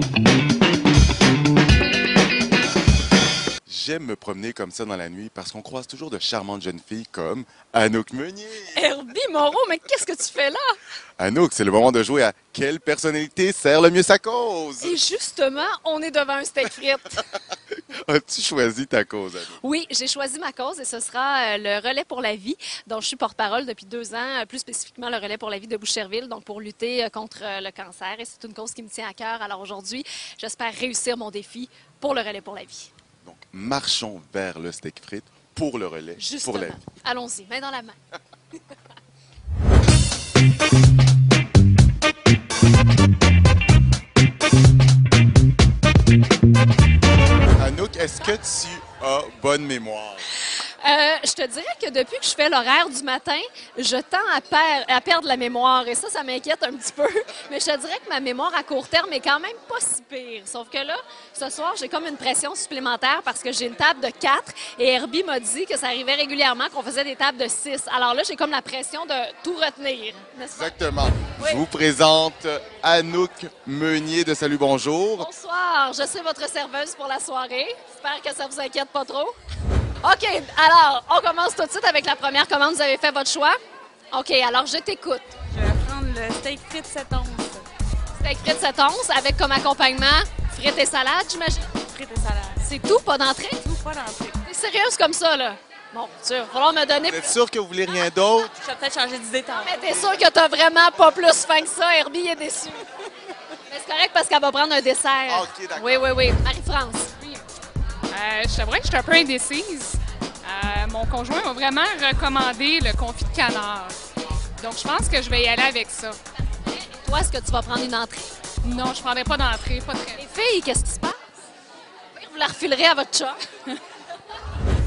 Thank you. J'aime me promener comme ça dans la nuit parce qu'on croise toujours de charmantes jeunes filles comme Anouk Meunier. Herbie Moreau, mais qu'est-ce que tu fais là? Anouk, c'est le moment de jouer à quelle personnalité sert le mieux sa cause? Et justement, on est devant un steak frites. As-tu choisi ta cause, Anouk? Oui, j'ai choisi ma cause et ce sera euh, le relais pour la vie, dont je suis porte-parole depuis deux ans, euh, plus spécifiquement le relais pour la vie de Boucherville, donc pour lutter euh, contre le cancer. Et c'est une cause qui me tient à cœur. Alors aujourd'hui, j'espère réussir mon défi pour le relais pour la vie. Donc, marchons vers le steak frites pour le relais, Justement. pour la vie. Allons-y, main dans la main. Anouk, est-ce que tu as bonne mémoire? Euh, je te dirais que depuis que je fais l'horaire du matin, je tends à, per- à perdre la mémoire. Et ça, ça m'inquiète un petit peu. Mais je te dirais que ma mémoire à court terme est quand même pas si pire. Sauf que là, ce soir, j'ai comme une pression supplémentaire parce que j'ai une table de 4 et Herbie m'a dit que ça arrivait régulièrement qu'on faisait des tables de 6. Alors là, j'ai comme la pression de tout retenir. Pas? Exactement. Oui. Je vous présente Anouk Meunier de Salut Bonjour. Bonsoir, je suis votre serveuse pour la soirée. J'espère que ça vous inquiète pas trop. OK, alors, on commence tout de suite avec la première commande. Vous avez fait votre choix? OK, alors je t'écoute. Je vais prendre le steak frites 7 onces. Steak frites 7 onces avec comme accompagnement frites et salade, j'imagine? Frites et salade. C'est tout, pas d'entrée? Tout pas d'entrée. T'es sérieuse comme ça, là? Bon, sûr, il va falloir me donner... Vous êtes sûr que vous voulez rien d'autre? Je vais peut-être changer d'idée tantôt. Mais t'es sûr que t'as vraiment pas plus faim que ça? Herbie est déçu. Mais c'est correct parce qu'elle va prendre un dessert. Ah, OK, d'accord. Oui, oui, oui. Marie-France. Euh, je t'avouerais que je suis un peu indécise. Euh, mon conjoint m'a vraiment recommandé le confit de canard. Donc, je pense que je vais y aller avec ça. Toi, est-ce que tu vas prendre une entrée? Non, je ne prendrai pas d'entrée, pas très. Les filles, qu'est-ce qui se passe? Vous la refilerez à votre chat.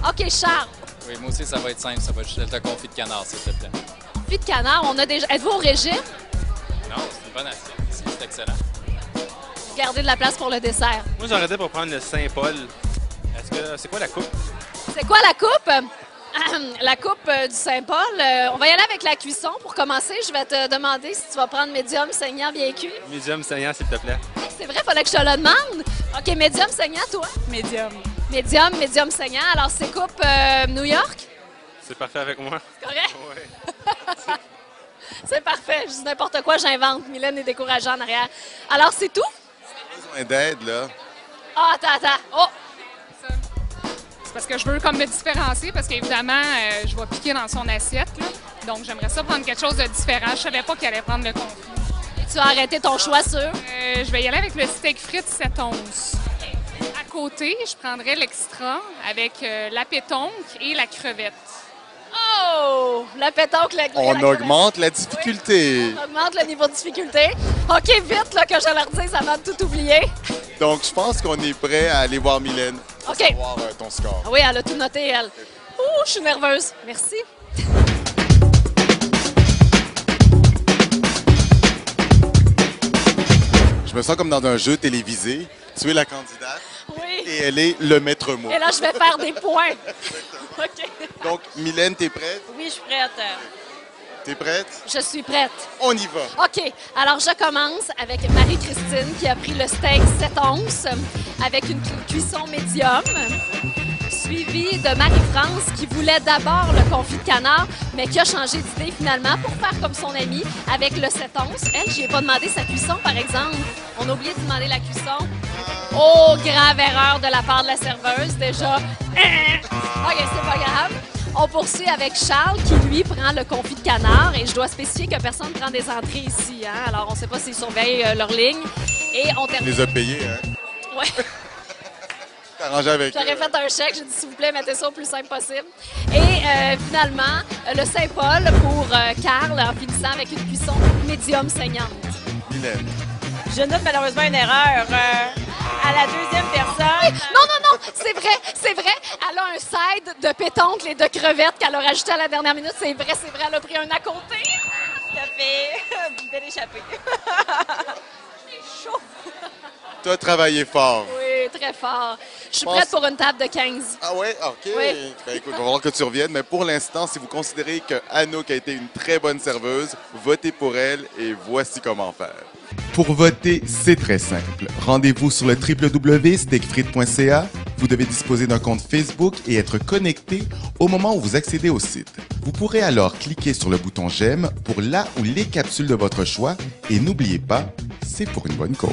OK, Charles. Oui, moi aussi, ça va être simple. Ça va être juste le confit de canard, s'il te plaît. Confit de canard, on a déjà... Êtes-vous au régime? Non, c'est une bonne assiette. C'est c'est excellent. Vous gardez de la place pour le dessert. Moi, j'aurais dit pour prendre le Saint-Paul. Est-ce que c'est quoi la coupe? C'est quoi la coupe? La coupe euh, du Saint-Paul. Euh, on va y aller avec la cuisson. Pour commencer, je vais te demander si tu vas prendre médium, saignant, bien cuit. Medium saignant, s'il te plaît. Hey, C'est vrai, fallait que je te le demande. OK, médium, saignant, toi? Médium. Médium, médium, saignant. Alors, c'est coupe euh, New York? C'est parfait avec moi. Correct? Oui. C'est parfait. Je dis n'importe quoi, j'invente. Mylène est décourageante en arrière. Alors, c'est tout? Besoin d'aide, là. Ah, attends, attends. Oh! Parce que je veux comme me différencier, parce qu'évidemment, euh, je vais piquer dans son assiette. là. Donc, j'aimerais ça prendre quelque chose de différent. Je savais pas qu'il allait prendre le confit. Et tu as arrêté ton choix sur? Euh, je vais y aller avec le steak frites 7 onces. À côté, je prendrais l'extra avec euh, la pétonque et la crevette. Oh! La pétanque, la On la- augmente la difficulté. On augmente le niveau de difficulté. OK, vite, là, que je leur dise avant de tout oublier. Donc, je pense qu'on est prêt à aller voir Mylène pour OK. savoir euh, ton score. Ah Oui, elle a tout noté, elle. Ouh, je suis nerveuse. Merci. Je me sens comme dans un jeu télévisé. Tu es la candidate Oui. et elle est le maître mot. Et là, je vais faire des points. OK. Donc, Mylène, t'es prête? Oui, je suis prête. T'es prête? Je suis prête. On y va. OK. Alors, je commence avec Marie-Christine qui a pris le steak 7 onces avec une cu- cuisson médium. Suivi de Marie-France qui voulait d'abord le confit de canard, mais qui a changé d'idée finalement pour faire comme son amie avec le 7 onces. Elle, je ai pas demandé sa cuisson, par exemple. On a oublié de demander la cuisson. Oh, grave erreur de la part de la serveuse, déjà. OK, c'est pas grave. On poursuit avec Charles qui, lui, prend le confit de canard. Et je dois spécifier que personne ne prend des entrées ici. Hein? Alors, on ne sait pas s'ils surveillent euh, leur ligne. Et on Tu termine. les as payés, hein? Ouais. T'es arrangé avec J'aurais fait un chèque. J'ai dit, s'il vous plaît, mettez ça au plus simple possible. Et euh, finalement, le Saint-Paul pour euh, Carl en finissant avec une cuisson médium saignante. Mylène. Je note malheureusement une erreur. euh, à la deuxième personne. Non, non, non, c'est vrai, c'est vrai. Elle a un side de pétoncle et de crevettes qu'elle a rajouté à la dernière minute. C'est vrai, c'est vrai. Elle a pris un à côté. À fait. Belle échappée. Chaud. Tu as travaillé fort. Oui, très fort. Je suis pense- prête pour une table de 15. Ah ouais, OK. Oui. Ben, écoute, on va voir que tu reviennes. Mais pour l'instant, si vous considérez que Anouk a été une très bonne serveuse, votez pour elle et voici comment faire. Pour voter, c'est très simple. Rendez-vous sur le www.steakfrites.ca. Vous devez disposer d'un compte Facebook et être connecté au moment où vous accédez au site. Vous pourrez alors cliquer sur le bouton j'aime pour la ou les capsules de votre choix et n'oubliez pas, c'est pour une bonne cause.